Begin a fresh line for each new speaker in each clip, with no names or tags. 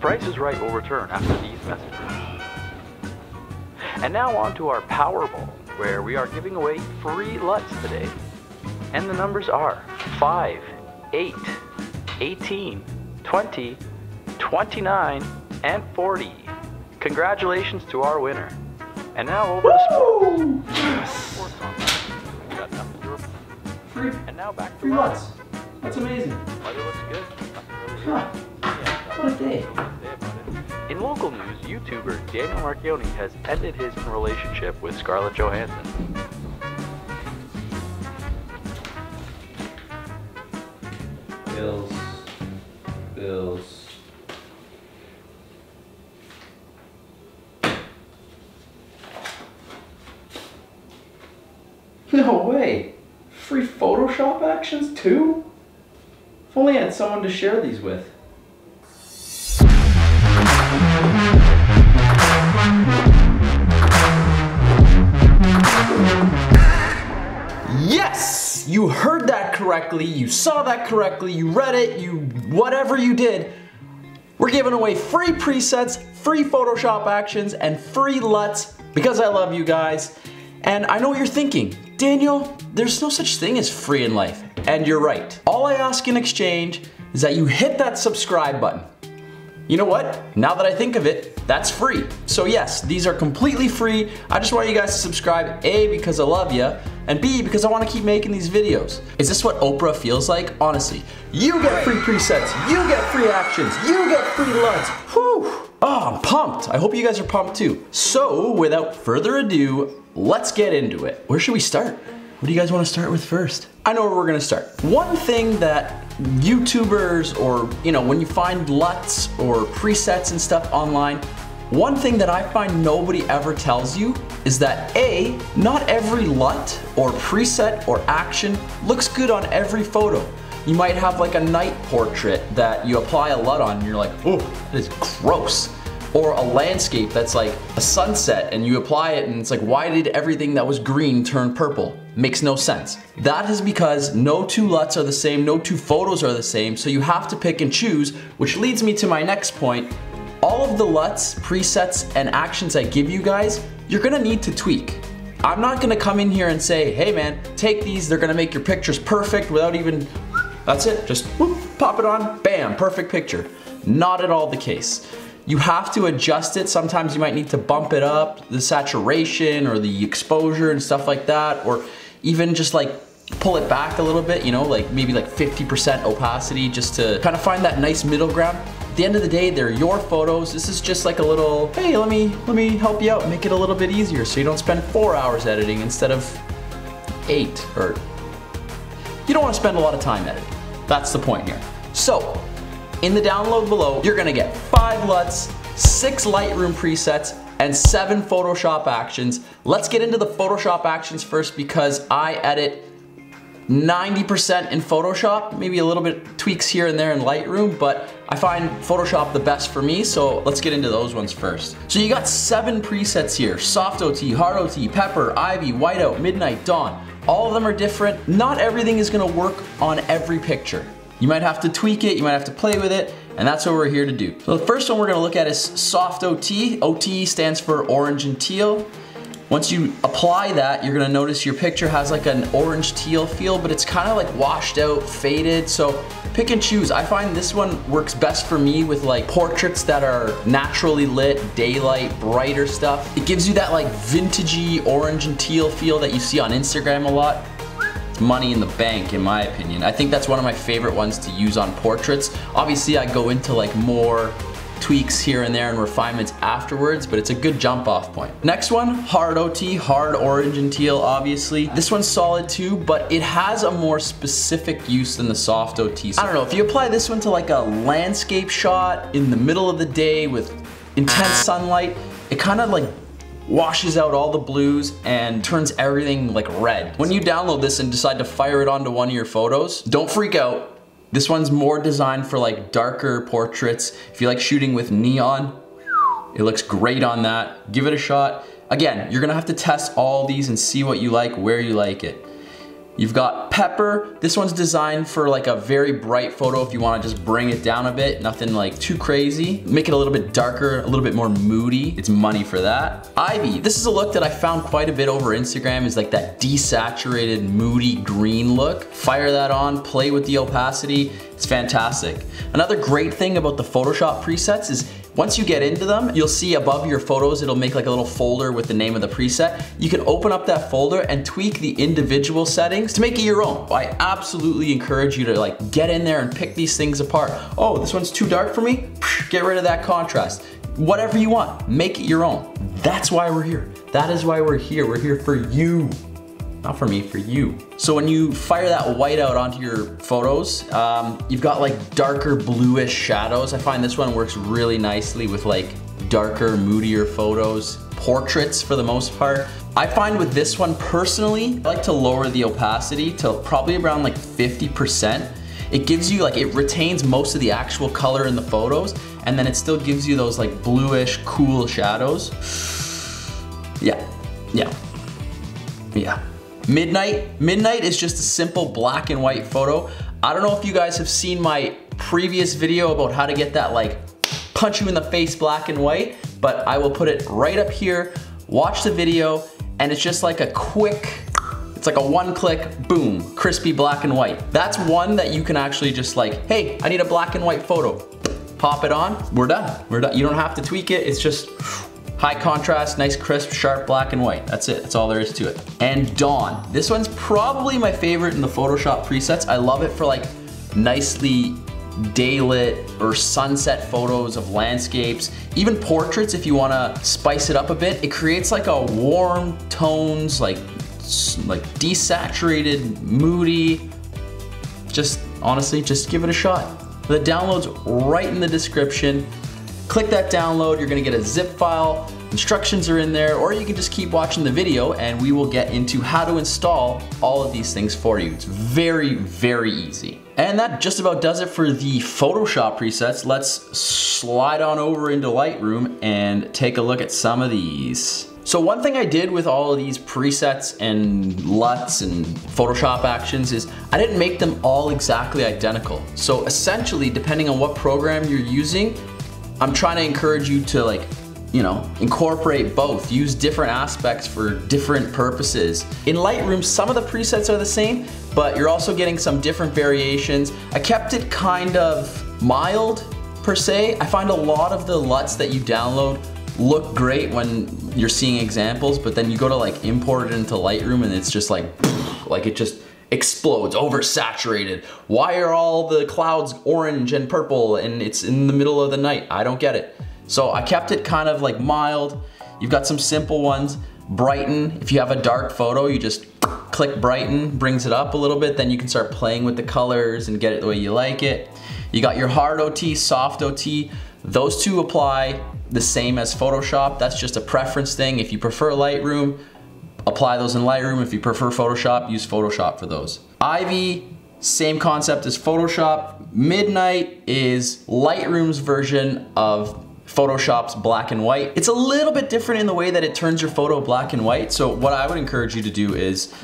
Price is Right will return after these messages. And now on to our Powerball, where we are giving away free LUTs today. And the numbers are 5, 8, 18, 20, 29, and 40. Congratulations to our winner. And now over to sports. Sports on. We got nothing to report.
Free,
And now back to
free LUTs. That's amazing.
Weather looks good.
Huh.
Yeah,
What a day.
in local news, YouTuber Daniel Marchione has ended his relationship with Scarlett Johansson.
Bills. Bills. No way! Free Photoshop actions too? If only I had someone to share these with. Correctly, you saw that correctly, you read it, you whatever you did. We're giving away free presets, free Photoshop actions, and free LUTs because I love you guys. And I know what you're thinking, Daniel, there's no such thing as free in life. And you're right. All I ask in exchange is that you hit that subscribe button. You know what? Now that I think of it, that's free. So yes, these are completely free. I just want you guys to subscribe, A, because I love you, and B, because I want to keep making these videos. Is this what Oprah feels like? Honestly, you get free presets, you get free actions, you get free LUTs. Whew. Oh, I'm pumped. I hope you guys are pumped too. So without further ado, let's get into it. Where should we start? What do you guys want to start with first? I know where we're gonna start. One thing that YouTubers or, you know, when you find LUTs or presets and stuff online, one thing that I find nobody ever tells you is that A, not every LUT or preset or action looks good on every photo. You might have like a night portrait that you apply a LUT on and you're like, oh, that is gross or a landscape that's like a sunset and you apply it and it's like why did everything that was green turn purple makes no sense. That is because no two luts are the same no two photos are the same so you have to pick and choose which leads me to my next point. All of the luts presets and actions i give you guys you're gonna need to tweak. I'm not gonna come in here and say hey man take these they're gonna make your pictures perfect without even that's it just whoop, pop it on bam perfect picture. Not at all the case. You have to adjust it. Sometimes you might need to bump it up, the saturation or the exposure and stuff like that, or even just like pull it back a little bit, you know, like maybe like 50% opacity just to kind of find that nice middle ground. At the end of the day, they're your photos. This is just like a little, hey, let me let me help you out, make it a little bit easier so you don't spend four hours editing instead of eight or you don't want to spend a lot of time editing. That's the point here. So, in the download below, you're gonna get five LUTs, six Lightroom presets, and seven Photoshop actions. Let's get into the Photoshop actions first because I edit 90% in Photoshop, maybe a little bit tweaks here and there in Lightroom, but I find Photoshop the best for me, so let's get into those ones first. So you got seven presets here, Soft OT, Hard OT, Pepper, Ivy, Whiteout, Midnight, Dawn. All of them are different. Not everything is gonna work on every picture. You might have to tweak it, you might have to play with it, and that's what we're here to do. So the first one we're gonna look at is Soft OT. OT stands for orange and teal. Once you apply that, you're gonna notice your picture has like an orange teal feel, but it's kind of like washed out, faded. So pick and choose. I find this one works best for me with like portraits that are naturally lit, daylight, brighter stuff. It gives you that like vintagey orange and teal feel that you see on Instagram a lot. Money in the bank in my opinion. I think that's one of my favorite ones to use on portraits. Obviously I go into like more tweaks here and there and refinements afterwards, but it's a good jump off point. Next one, hard OT, hard orange and teal, obviously. This one's solid too, but it has a more specific use than the soft OT. So I don't know, if you apply this one to like a landscape shot in the middle of the day with intense ah. sunlight, it kind of like washes out all the blues and turns everything like red. When you download this and decide to fire it onto one of your photos, don't freak out This one's more designed for like darker portraits. If you like shooting with neon, it looks great on that. Give it a shot. Again, you're gonna have to test all these and see what you like, where you like it. You've got Pepper. This one's designed for like a very bright photo if you wanna just bring it down a bit, nothing like too crazy. Make it a little bit darker, a little bit more moody. It's money for that. Ivy, this is a look that I found quite a bit over Instagram is like that desaturated, moody green look. Fire that on, play with the opacity. It's fantastic. Another great thing about the Photoshop presets is once you get into them, you'll see above your photos, it'll make like a little folder with the name of the preset. You can open up that folder and tweak the individual settings to make it your own. I absolutely encourage you to like get in there and pick these things apart. Oh, this one's too dark for me? Get rid of that contrast. Whatever you want, make it your own. That's why we're here. That is why we're here. We're here for you. Not for me, for you. So when you fire that white out onto your photos, um, you've got like darker bluish shadows. I find this one works really nicely with like darker, moodier photos, portraits for the most part. I find with this one personally, I like to lower the opacity to probably around like 50%. It gives you like, it retains most of the actual color in the photos and then it still gives you those like bluish, cool shadows. Yeah, yeah, yeah. Midnight. Midnight is just a simple black and white photo. I don't know if you guys have seen my previous video about how to get that like punch you in the face black and white, but I will put it right up here. Watch the video and it's just like a quick, it's like a one click, boom, crispy black and white. That's one that you can actually just like, hey, I need a black and white photo. Pop it on, we're done. We're done. You don't have to tweak it, it's just High contrast, nice crisp, sharp black and white. That's it, that's all there is to it. And Dawn. This one's probably my favorite in the Photoshop presets. I love it for like nicely daylit or sunset photos of landscapes, even portraits if you wanna spice it up a bit. It creates like a warm tones, like, like desaturated, moody. Just honestly, just give it a shot. The download's right in the description. Click that download, you're gonna get a zip file, instructions are in there, or you can just keep watching the video and we will get into how to install all of these things for you. It's very, very easy. And that just about does it for the Photoshop presets. Let's slide on over into Lightroom and take a look at some of these. So one thing I did with all of these presets and LUTs and Photoshop actions is I didn't make them all exactly identical. So essentially, depending on what program you're using, I'm trying to encourage you to like, you know, incorporate both, use different aspects for different purposes. In Lightroom, some of the presets are the same, but you're also getting some different variations. I kept it kind of mild per se. I find a lot of the LUTs that you download look great when you're seeing examples, but then you go to like import it into Lightroom and it's just like, like it just, explodes, oversaturated. Why are all the clouds orange and purple and it's in the middle of the night? I don't get it. So I kept it kind of like mild. You've got some simple ones. Brighten, if you have a dark photo, you just click brighten, brings it up a little bit, then you can start playing with the colors and get it the way you like it. You got your hard OT, soft OT. Those two apply the same as Photoshop. That's just a preference thing. If you prefer Lightroom, apply those in Lightroom. If you prefer Photoshop, use Photoshop for those. Ivy, same concept as Photoshop. Midnight is Lightroom's version of Photoshop's black and white. It's a little bit different in the way that it turns your photo black and white. So what I would encourage you to do is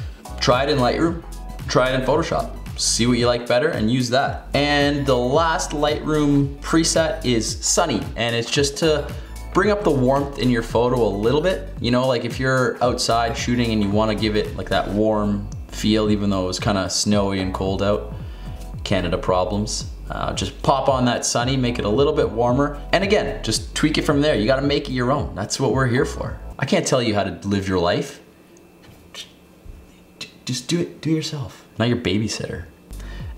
try it in Lightroom, try it in Photoshop. See what you like better and use that. And the last Lightroom preset is Sunny. And it's just to bring up the warmth in your photo a little bit. You know, like if you're outside shooting and you wanna give it like that warm feel, even though it was kinda snowy and cold out, Canada problems. Uh, just pop on that sunny, make it a little bit warmer. And again, just tweak it from there. You gotta make it your own. That's what we're here for. I can't tell you how to live your life. Just do it, do it yourself. Not your babysitter.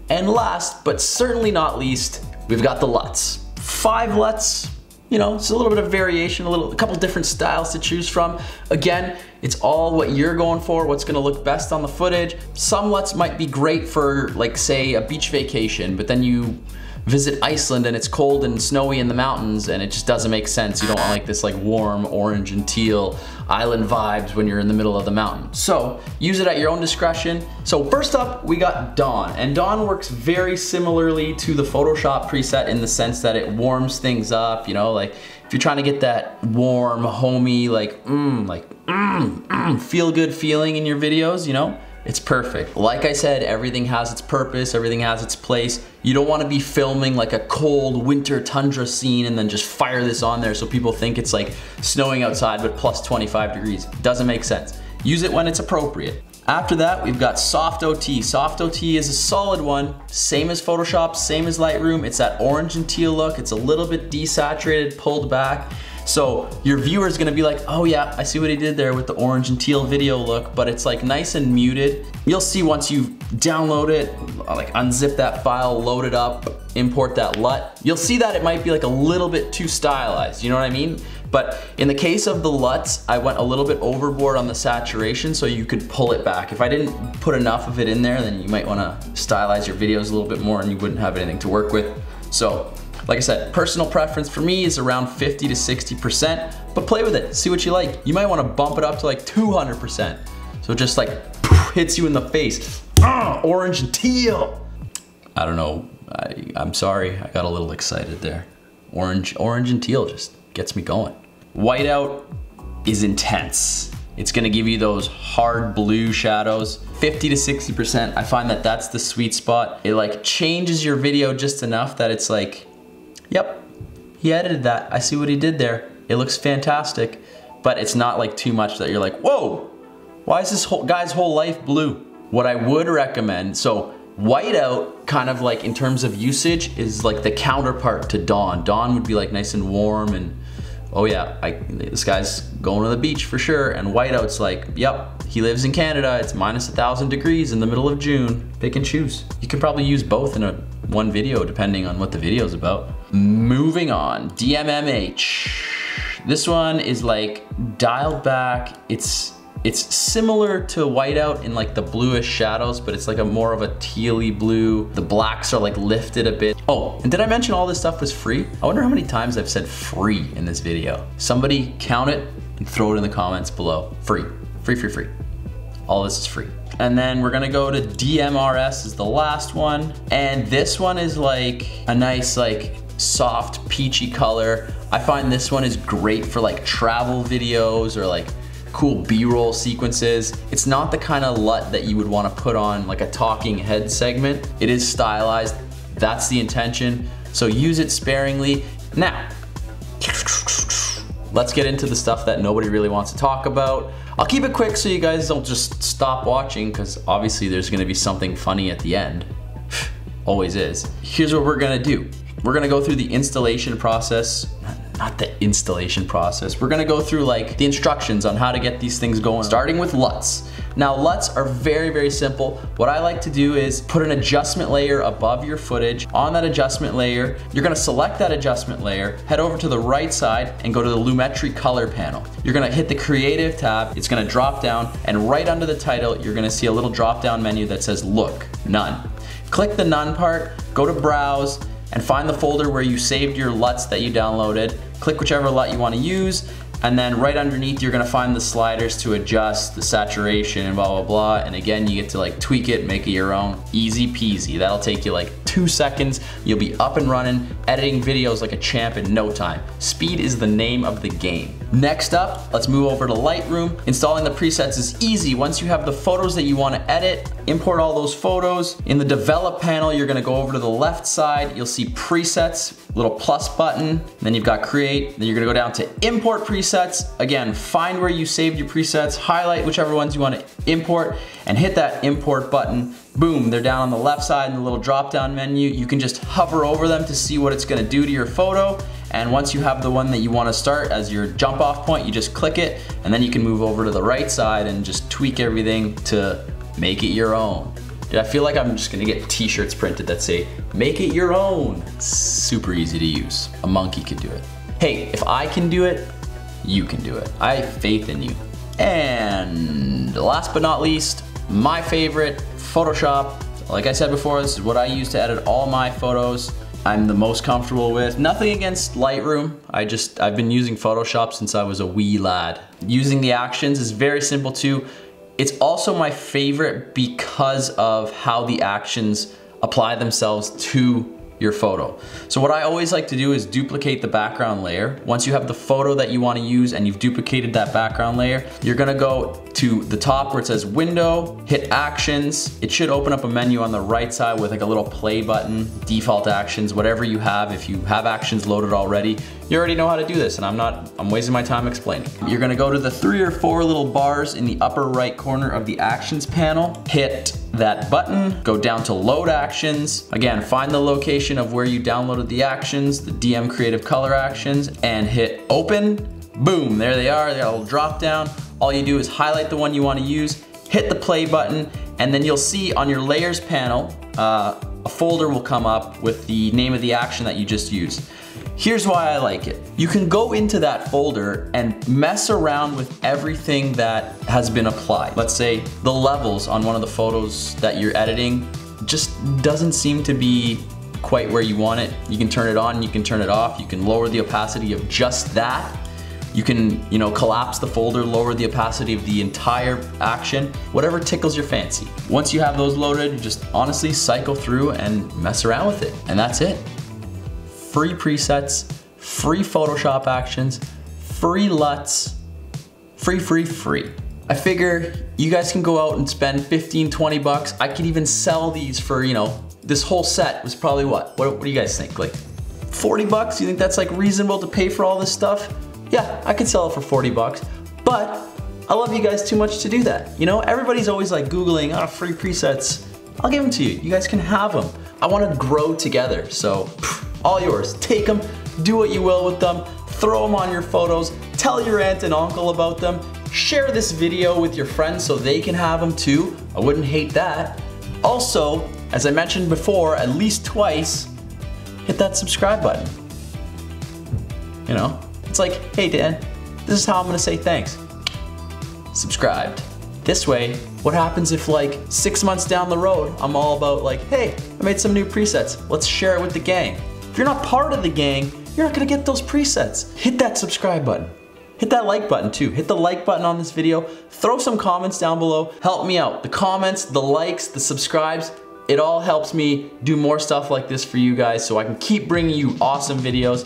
And last, but certainly not least, we've got the LUTs. Five LUTs, you know, it's a little bit of variation, a little, a couple different styles to choose from. Again, it's all what you're going for, what's gonna look best on the footage. Some LUTs might be great for like say a beach vacation, but then you visit Iceland and it's cold and snowy in the mountains and it just doesn't make sense. You don't want like this like warm orange and teal island vibes when you're in the middle of the mountain. So use it at your own discretion. So first up, we got Dawn. And Dawn works very similarly to the Photoshop preset in the sense that it warms things up, you know, like if you're trying to get that warm, homey, like, mmm, like, mmm, mm, feel good feeling in your videos, you know, it's perfect. Like I said, everything has its purpose, everything has its place. You don't wanna be filming like a cold winter tundra scene and then just fire this on there so people think it's like snowing outside but plus 25 degrees. Doesn't make sense. Use it when it's appropriate. After that, we've got Soft OT. Soft OT is a solid one, same as Photoshop, same as Lightroom. It's that orange and teal look. It's a little bit desaturated, pulled back. So your viewer is gonna be like, oh yeah, I see what he did there with the orange and teal video look, but it's like nice and muted. You'll see once you download it, like unzip that file, load it up, import that LUT, you'll see that it might be like a little bit too stylized, you know what I mean? But in the case of the LUTs, I went a little bit overboard on the saturation so you could pull it back. If I didn't put enough of it in there, then you might wanna stylize your videos a little bit more and you wouldn't have anything to work with. So like I said, personal preference for me is around 50 to 60%, but play with it, see what you like. You might wanna bump it up to like 200%. So just like hits you in the face. Ah, orange and teal. I don't know, I, I'm sorry, I got a little excited there. Orange, orange and teal just gets me going. Whiteout is intense. It's gonna give you those hard blue shadows. 50 to 60%, I find that that's the sweet spot. It like changes your video just enough that it's like, Yep, he edited that. I see what he did there. It looks fantastic, but it's not like too much that you're like, whoa, why is this whole guy's whole life blue? What I would recommend, so whiteout kind of like in terms of usage is like the counterpart to dawn. Dawn would be like nice and warm and oh yeah, I, this guy's going to the beach for sure. And whiteout's like, yep, he lives in Canada. It's minus a thousand degrees in the middle of June. Pick and choose. You could probably use both in a one video depending on what the video is about. Moving on, DMMH. This one is like dialed back. It's it's similar to whiteout in like the bluish shadows, but it's like a more of a tealy blue. The blacks are like lifted a bit. Oh, and did I mention all this stuff was free? I wonder how many times I've said free in this video. Somebody count it and throw it in the comments below. Free, free, free, free. All this is free. And then we're gonna go to DMRS is the last one. And this one is like a nice like soft peachy color. I find this one is great for like travel videos or like cool B-roll sequences. It's not the kind of LUT that you would want to put on like a talking head segment. It is stylized, that's the intention. So use it sparingly. Now, let's get into the stuff that nobody really wants to talk about. I'll keep it quick so you guys don't just stop watching because obviously there's gonna be something funny at the end. Always is. Here's what we're gonna do. We're gonna go through the installation process not the installation process. We're gonna go through like the instructions on how to get these things going, starting with LUTs. Now LUTs are very, very simple. What I like to do is put an adjustment layer above your footage. On that adjustment layer, you're gonna select that adjustment layer, head over to the right side and go to the Lumetri color panel. You're gonna hit the creative tab, it's gonna drop down and right under the title, you're gonna see a little drop down menu that says look, none. Click the none part, go to browse, and find the folder where you saved your LUTs that you downloaded Click whichever LUT you want to use and then right underneath you're gonna find the sliders to adjust the saturation and blah blah blah. And again you get to like tweak it make it your own. Easy peasy. That'll take you like two seconds. You'll be up and running editing videos like a champ in no time. Speed is the name of the game next up let's move over to Lightroom installing the presets is easy once you have the photos that you want to edit import all those photos in the develop panel you're gonna go over to the left side you'll see presets little plus button then you've got create then you're gonna go down to import presets. Again, find where you saved your presets, highlight whichever ones you want to import, and hit that import button. Boom, they're down on the left side in the little drop down menu. You can just hover over them to see what it's gonna do to your photo. And once you have the one that you wanna start as your jump off point, you just click it, and then you can move over to the right side and just tweak everything to make it your own. Dude, I feel like I'm just gonna get t-shirts printed that say, make it your own. Super easy to use. A monkey could do it. Hey, if I can do it, you can do it. I have faith in you. And last but not least, my favorite, Photoshop. Like I said before, this is what I use to edit all my photos. I'm the most comfortable with. Nothing against Lightroom. I just, I've been using Photoshop since I was a wee lad. Using the actions is very simple too. It's also my favorite because of how the actions apply themselves to your photo. So what I always like to do is duplicate the background layer. Once you have the photo that you wanna use and you've duplicated that background layer, you're gonna go to the top where it says window, hit actions. It should open up a menu on the right side with like a little play button, default actions, whatever you have. If you have actions loaded already, you already know how to do this and I'm not, I'm wasting my time explaining. You're gonna go to the three or four little bars in the upper right corner of the actions panel, hit that button, go down to load actions. Again, find the location of where you downloaded the actions, the DM Creative Color actions, and hit open. Boom, there they are, they got a little drop down. All you do is highlight the one you wanna use, hit the play button, and then you'll see on your layers panel, uh, a folder will come up with the name of the action that you just used. Here's why I like it. You can go into that folder and mess around with everything that has been applied. Let's say the levels on one of the photos that you're editing just doesn't seem to be quite where you want it. You can turn it on, you can turn it off, you can lower the opacity of just that. You can, you know, collapse the folder, lower the opacity of the entire action, whatever tickles your fancy. Once you have those loaded, just honestly cycle through and mess around with it, and that's it free presets, free Photoshop actions, free LUTs, free, free, free. I figure you guys can go out and spend 15, 20 bucks. I could even sell these for, you know, this whole set was probably what? What, what do you guys think? Like 40 bucks? You think that's like reasonable to pay for all this stuff? Yeah, I could sell it for 40 bucks, but I love you guys too much to do that. You know, everybody's always like Googling, oh, free presets. I'll give them to you. You guys can have them. I wanna grow together, so all yours. Take them, do what you will with them, throw them on your photos, tell your aunt and uncle about them, share this video with your friends so they can have them too. I wouldn't hate that. Also, as I mentioned before, at least twice, hit that subscribe button. You know, it's like, hey Dan, this is how I'm gonna say thanks. Subscribed. This way, what happens if like six months down the road, I'm all about like, hey, I made some new presets. Let's share it with the gang. If you're not part of the gang, you're not gonna get those presets. Hit that subscribe button. Hit that like button too. Hit the like button on this video. Throw some comments down below. Help me out. The comments, the likes, the subscribes, it all helps me do more stuff like this for you guys so I can keep bringing you awesome videos.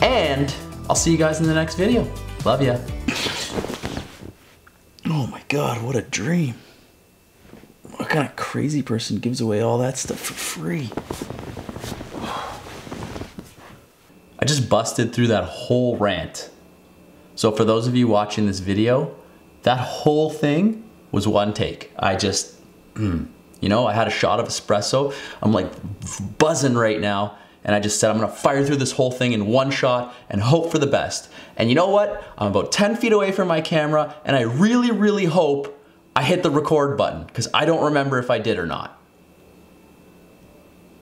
And I'll see you guys in the next video. Love ya. Oh my God, what a dream. What kind of crazy person gives away all that stuff for free? I just busted through that whole rant. So for those of you watching this video, that whole thing was one take. I just, mm, you know, I had a shot of espresso. I'm like buzzing right now. And I just said, I'm gonna fire through this whole thing in one shot and hope for the best. And you know what? I'm about 10 feet away from my camera and I really, really hope I hit the record button because I don't remember if I did or not.